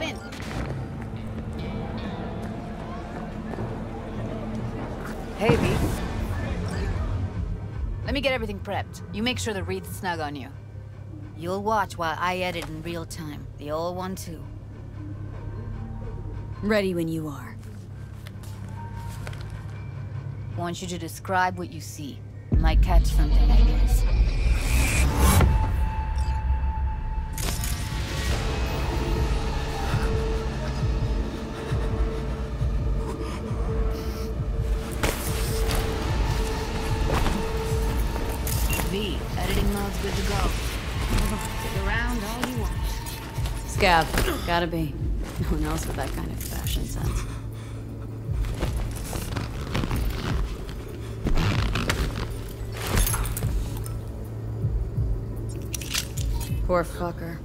Hop in. Hey, V. Let me get everything prepped. You make sure the wreath's snug on you. You'll watch while I edit in real time. The old one, too. Ready when you are. Want you to describe what you see. Might catch something, I guess. V, editing mode's good to go. Stick around all you want. Scav. Gotta be. No one else with that kind of fashion sense. Poor fucker.